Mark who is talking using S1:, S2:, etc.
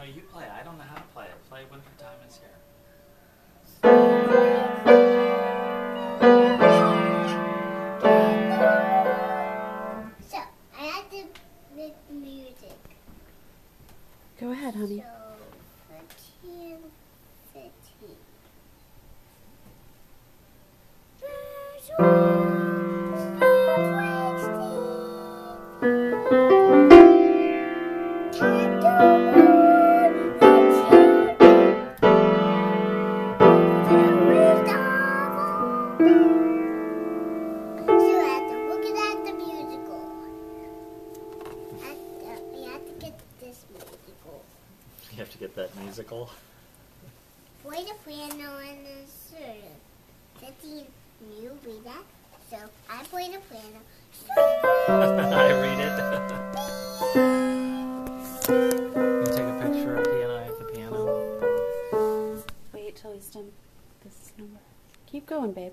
S1: No, you play. I don't know how to play it. Play when the time is here.
S2: So, I have to make music.
S3: Go ahead, honey.
S2: So, 13, 15.
S1: Have to get that musical.
S2: Play the piano and the surgeon. Fifteen you read that. So I play the piano. I
S1: read it.
S2: you
S1: take a picture of he and I at the piano.
S3: Wait till he's done this number. Keep going, babe.